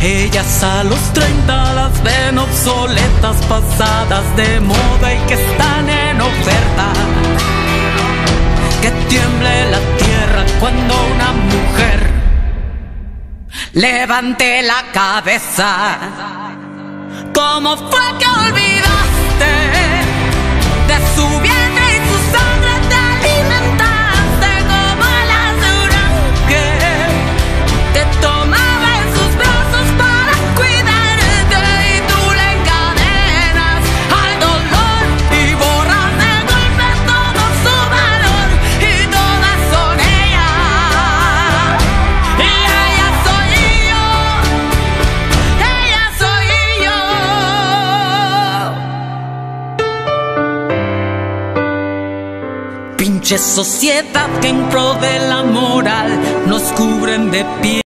Ellas a los 30 las ven obsoletas, pasadas de moda y que están en oferta. Que tiemble la tierra cuando una mujer levante la cabeza. ¿Cómo fue que olvidaste Pinche sociedad que en pro de la moral nos cubren de pie.